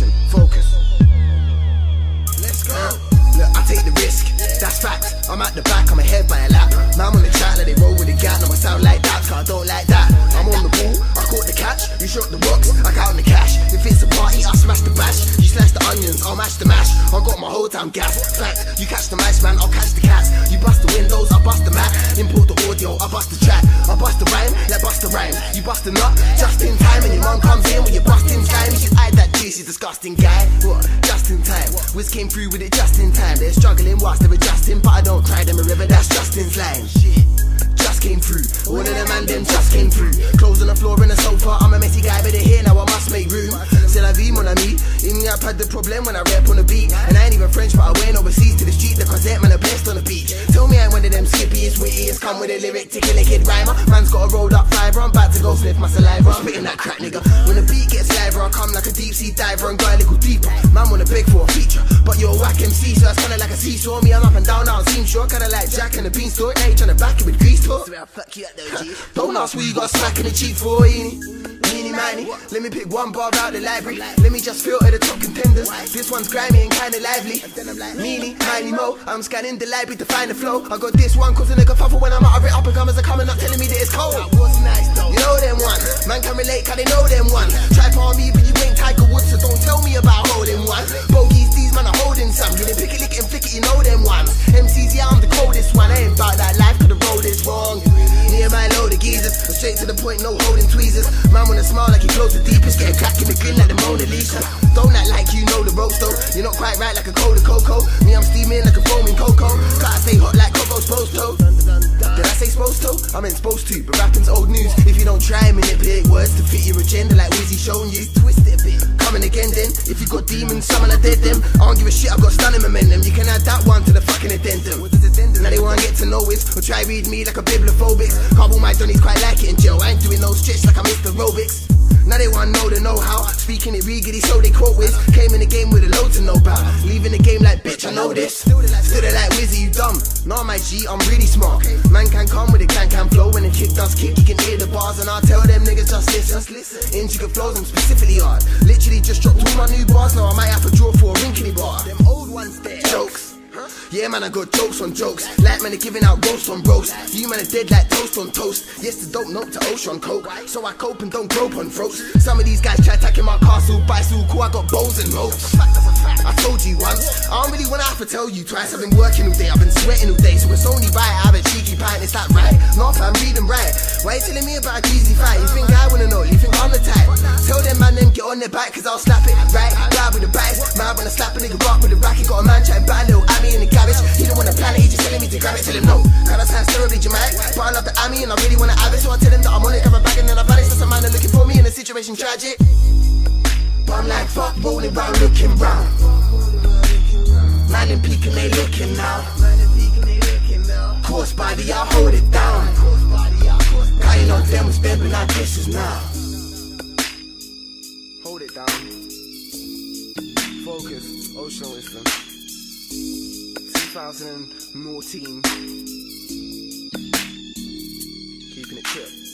Attention, focus. Let's go. Look, I take the risk. That's fact. I'm at the back, I'm ahead by a lap. Now on the track, let it roll with the gap. No, I sound like that, cause I don't like that. I'm on the ball, I caught the catch. You shot the box. I count the cash. If it's a party, I smash the bash. You slash the onions, I'll mash the mash. I got my whole time gas. Fact, you catch the mice, man, I'll catch the cats. You bust the windows, I bust the mat. Import the audio, I bust the track. I bust the rhyme, let bust the rhyme. You bust the nut, just in time, and your mom comes in when you bust in time. Hide disgusting guy. What? Just in time. Wiz came through with it just in time. They're struggling whilst they're adjusting, but I don't cry them a river, that's Justin's line. Shit just came through. Oh, one of them and them just came through. Clothes on the floor in the sofa. I'm a messy guy, but here now I must make room. C'est la vie, mon ami. In me, I've had the problem when I rap on the beat. And I ain't even French, but I went overseas to the street. The concert, man, I blessed on the beach. Tell me I ain't one of them skippy, it's witty. It's come with a lyric to kill a kid rhymer. Man's got a rolled up fiver. I'm about to go sniff my saliva. I'm spitting that crack, nigga. When the beat gets liver, I come like a deep sea diver and go a little deeper. Man, wanna beg for a feature. But you're a whack MC, so it's kinda like a seesaw. Me, I'm up and down, now it seems sure. Kinda like Jack and the Beanstalk. You tryna back it with grease talk. So I'll fuck you up though, G. Don't ask who you got smack in the cheek for, Eenie. Let me pick one bar out the library. Let me just filter the top contenders. This one's grimy and kinda lively. Meanie, miny mo. I'm scanning the library to find the flow. I got this one cause a nigga fuffle when I'm out of it. Up and comers are coming up telling me that it's cold. You know them one. Man can relate cause they know them one. Try for me but you ain't Tiger Woods so don't tell me about holding one. Bogies, these man are holding some. You didn't pick it, lick it and flick it, you know them ones. MCs, yeah, I'm the coldest one. I ain't about that life cause the road is wrong. Me and my load of geezers. Straight to the point, no holding tweezers. Man wanna smile like he close the deepest. Get a crack in the grin like the Mona Lisa. Don't act like you know the ropes though. You're not quite right like a cold of cocoa. Me, I'm steaming like a foaming cocoa. Gotta stay hot like Coco's supposed to. Did I say supposed to? I meant supposed to, but rapping's old news. If you don't try and manipulate words to fit your agenda like Wizzy showing you, If you got demons, summon I dead them. I don't give a shit, I've got stunning momentum. You can add that one to the fucking addendum. Now they wanna get to know it, or try read me like a bibliophobics. Carbon my Donny's quite like it in jail. I ain't doing no stretch like I'm Mr. Robics. Now they wanna know the know-how. Speaking it regally, so they quote with. Came in the game with a load to know about. Leaving the game like bitch, I know this. Still they like Wizzy, you dumb. Nah, my G, I'm really smart. Man can come with a can can flow. When the kick does kick, you can hear the bars, and I'll tell them niggas just listen. Intricate flows, I'm specifically hard. Literally just dropped all my new bars. Now I might have to Yeah, man, I got jokes on jokes. Like, man, they giving out roast on roast. You, man, are dead like toast on toast. Yes, the dope note to ocean coke. So I cope and don't grope on throats. Some of these guys try attacking my castle. Bicycle cool, I got bows and ropes. I told you once. I don't really wanna have to tell you twice. I've been working all day, I've been sweating all day. So it's only right. I have a cheeky pint, it's that right? No, I'm reading right. Why you telling me about a easy fight? You think I wanna know? You think I'm the type? Tell them, man, them get on their back, cause I'll slap it right. Grab with the bites. Man, when I slap a nigga rock with the racket, got a man chatting about to grab it. Tell him no. Kinda sounds terribly dramatic. But I love the Ami and I really wanna have it. So I tell him that I'm on it, grab a bag and then I vanish. That's a man looking for me in a situation tragic. But I'm like, fuck, rolling round, looking round. Man, them peeking, they looking now. Course body, I hold it down. Counting on them, spending our dishes now. Hold it down. Focus, Ocean Wisdom. 2014. Keeping it chill.